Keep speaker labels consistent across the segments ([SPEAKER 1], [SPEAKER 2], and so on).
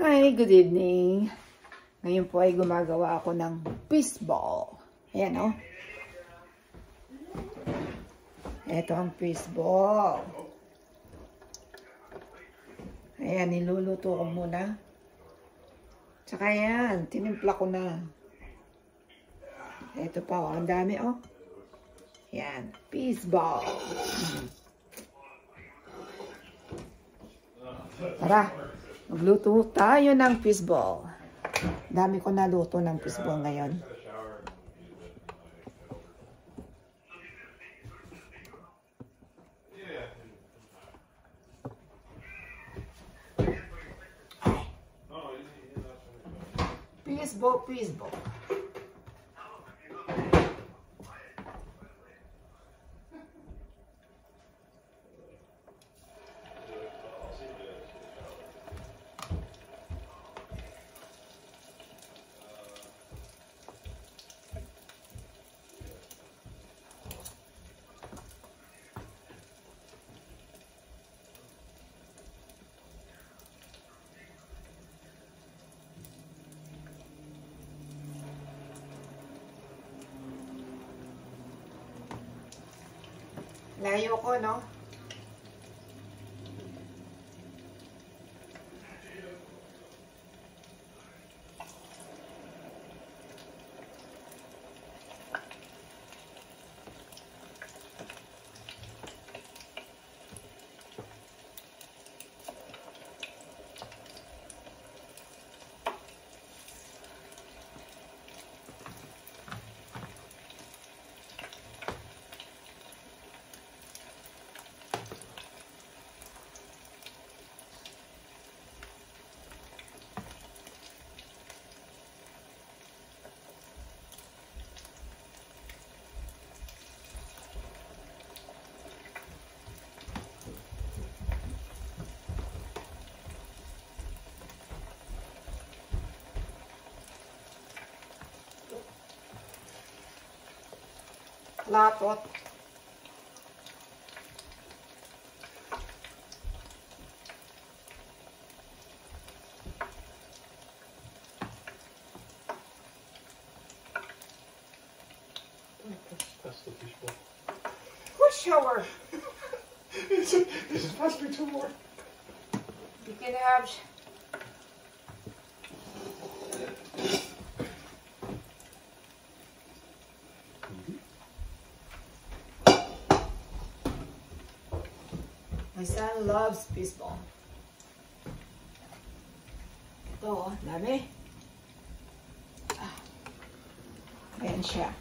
[SPEAKER 1] Hi, good evening. Ngayon po ay gumagawa ako ng peace ball. Ayan, oh. Ito ang peace ball. Ayan, niluluto ko muna. Tsaka yan, tinimpla ko na. Ito pa, oh, ang dami, oh. Yan, peace ball. Hmm. Tara, magluto tayo ng fishball. Dami ko naluto ng fishball ngayon. Fishball, fishball. Layo ko, no? Lapot.
[SPEAKER 2] That's the fishbowl.
[SPEAKER 1] Push shower.
[SPEAKER 2] this is supposed to be two more.
[SPEAKER 1] You can have... My son loves baseball. Ito, oh, dami. Ah. Ayan siya.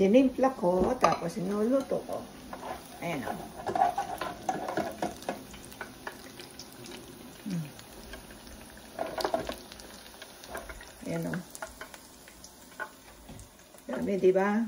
[SPEAKER 1] Tinimpla ko, tapos inuluto ko. Ayan o. Hmm. Ayan o. Dami, di ba?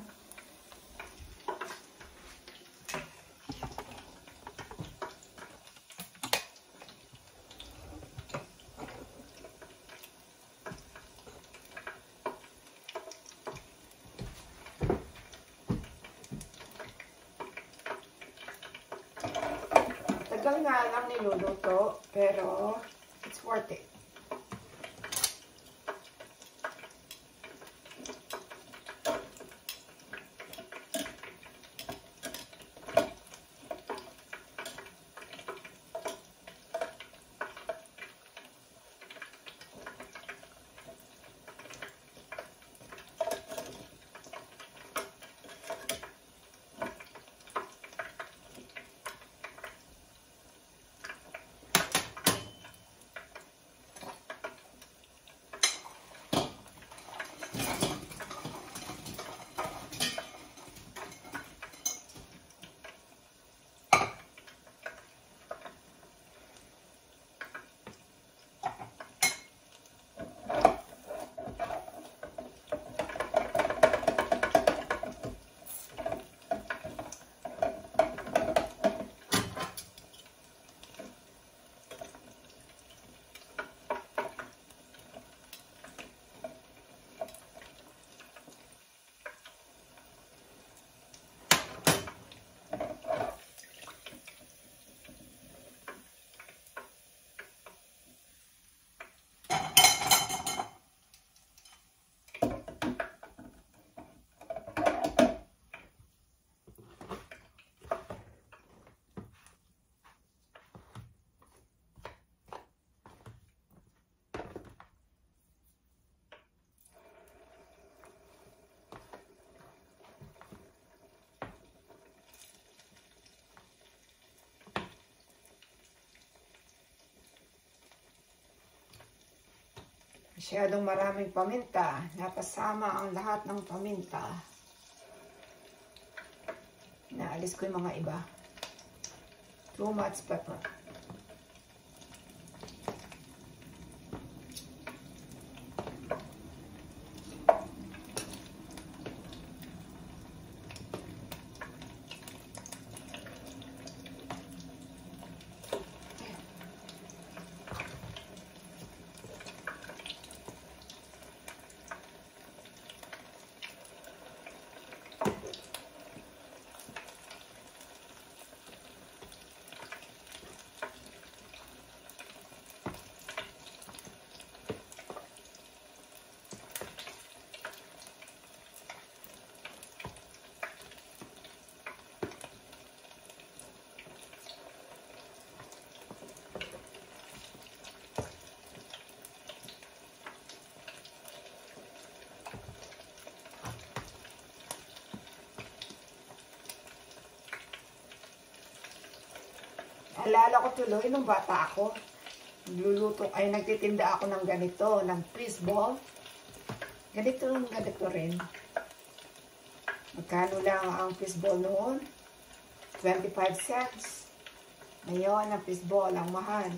[SPEAKER 1] Tagal nga lang niluluto, pero it's worth it. Masyadong maraming paminta. Napasama ang lahat ng paminta. Naalis ko yung mga iba. Too much pepper. Alala ko tuloy nung bata ako. Nagluluto ay nagtitinda ako ng ganito, ng fish ball. Ganito yung ganito rin. Magkano lang ang fish ball noon? 25 cents. Ngayon, ang fish ball ang mahal.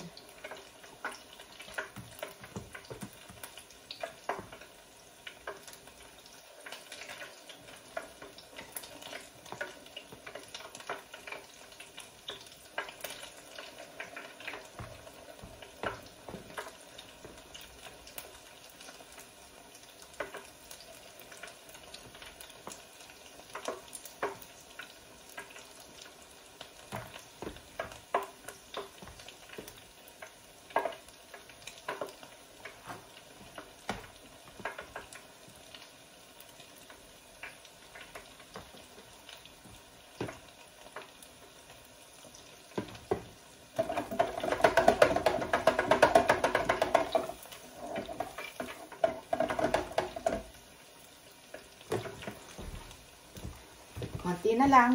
[SPEAKER 1] Konti na lang.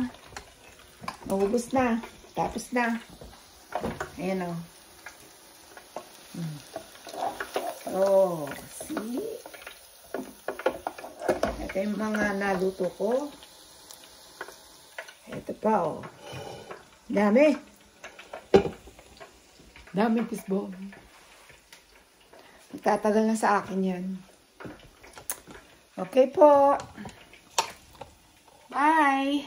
[SPEAKER 1] Naubos na. Tapos na. Ayan o. Hmm. Oh, see? Ito yung mga naluto ko. Ito pa oh. Dami. Dami fishball. Tatagal na sa akin yan. Okay po. Bye!